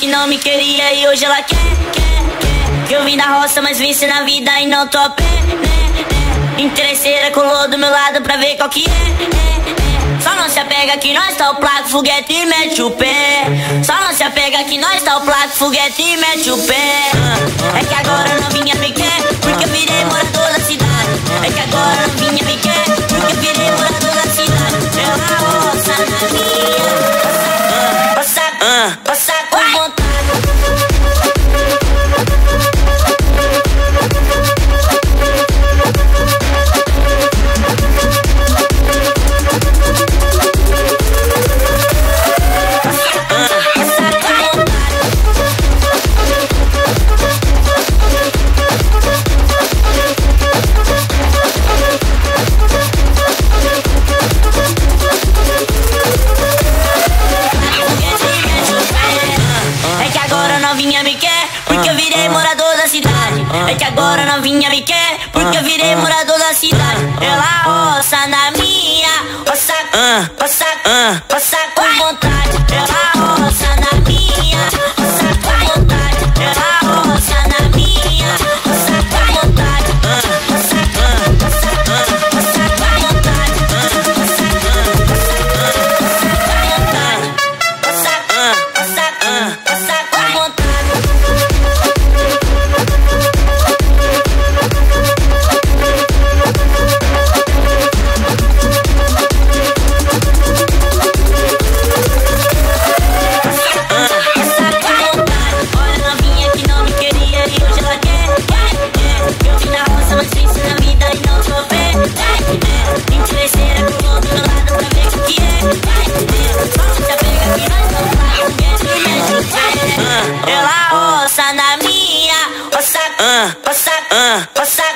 que não me queria e hoje ela quer, quer, quer. Que eu vim da roça, mas venci na vida e não tô a pé, né, né. Interesseira colou do meu lado pra ver qual que é, é, é. Só não se apega que nós tá o placo, foguete e mete o pé. Só não se apega que nós tá o placo, foguete e mete o pé. É que agora não vinha me quer, novinha me quer, porque eu virei morador da cidade. É que agora novinha me quer, porque eu virei morador da cidade. Ela roça na minha, roça, roça, roça ah, passa ah, passar. Ah.